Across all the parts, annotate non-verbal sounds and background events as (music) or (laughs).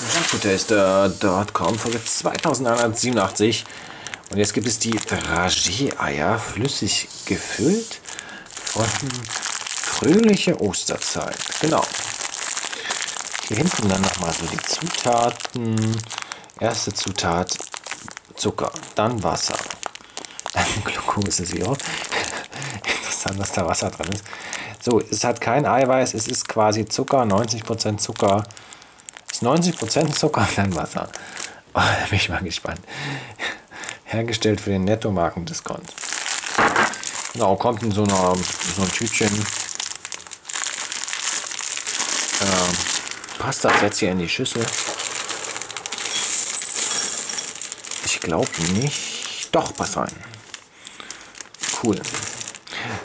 Junkfoodtaster.com, Folge 2187. Und jetzt gibt es die Dragé-Eier, flüssig gefüllt von fröhliche Osterzeit. Genau. Hier hinten dann nochmal so die Zutaten. Erste Zutat Zucker, dann Wasser, dann (laughs) Glukosesirup. Interessant, dass da Wasser drin ist. So, es hat kein Eiweiß, es ist quasi Zucker, 90% Zucker. Ist 90% Zucker und dann Wasser. Oh, da bin ich mal gespannt. Hergestellt für den Netto-Marken-Discount. Genau, kommt in so, einer, so ein Tütchen. Ähm, passt das jetzt hier in die Schüssel? Ich glaube nicht. Doch, passt rein. Cool.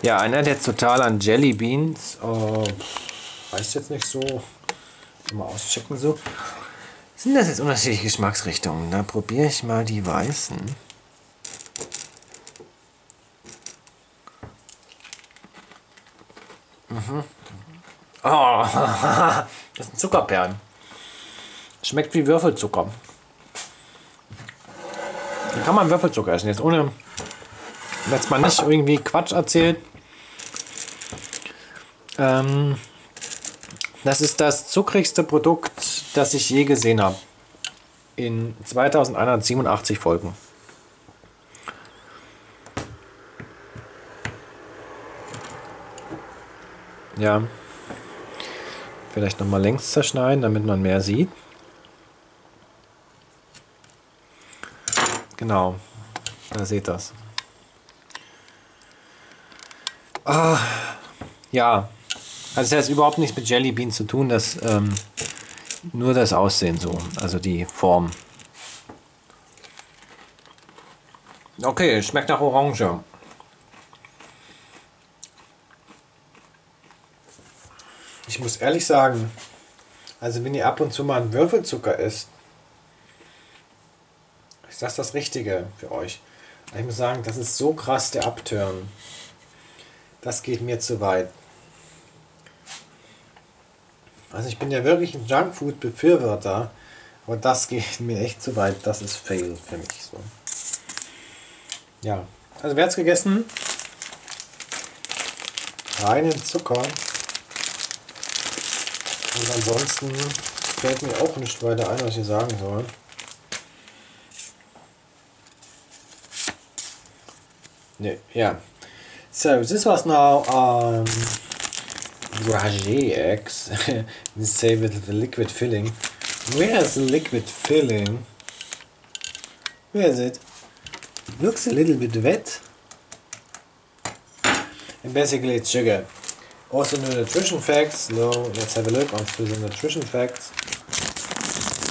Ja, einer der total an Jelly Beans. Äh, weiß jetzt nicht so. Mal auschecken so. Sind das jetzt unterschiedliche Geschmacksrichtungen? Da probiere ich mal die weißen. Mhm. Oh, (laughs) das sind Zuckerperlen. Schmeckt wie Würfelzucker. Dann kann man Würfelzucker essen, jetzt ohne, dass man nicht irgendwie Quatsch erzählt. Ähm, das ist das zuckrigste Produkt, das ich je gesehen habe. In 2187 Folgen. Ja. Vielleicht nochmal längs zerschneiden, damit man mehr sieht. Genau. Da seht das. Ah, ja. Also es hat überhaupt nichts mit Jelly Beans zu tun, das ähm, nur das Aussehen so, also die Form. Okay, schmeckt nach Orange. Ich muss ehrlich sagen, also wenn ihr ab und zu mal einen Würfelzucker isst, ist das das Richtige für euch. Ich muss sagen, das ist so krass der Upturn. Das geht mir zu weit. Also ich bin ja wirklich ein Junkfood-Befürworter, aber das geht (laughs) mir echt zu weit. Das ist Fail für mich so. Ja, also wer hat's gegessen? Reinen Zucker. Und ansonsten fällt mir auch nicht weiter ein, was ich sagen soll. Ne, yeah. So this was now um, Eggs. Let's say with the liquid filling. Where is the liquid filling? Where is it? it? Looks a little bit wet. And basically it's sugar. Also no nutrition facts. No, let's have a look onto the nutrition facts.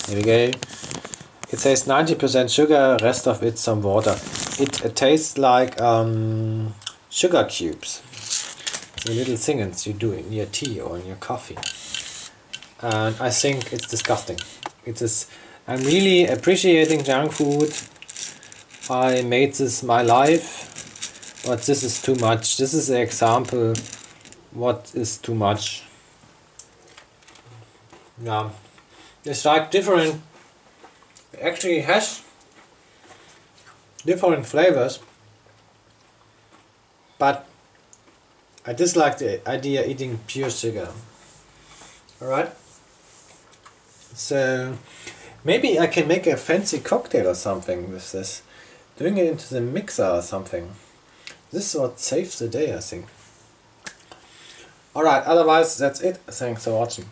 Here we go. It says 90% sugar, rest of it some water. It, it tastes like um, sugar cubes. The little things you do in your tea or in your coffee. And I think it's disgusting. It is. I'm really appreciating junk food. I made this my life, but this is too much. This is an example what is too much. Yeah, it's like different. It Actually, has different flavors, but I dislike the idea eating pure sugar. Alright? So maybe I can make a fancy cocktail or something with this. Doing it into the mixer or something. This is what saves the day, I think. Alright, otherwise that's it. Thanks for watching.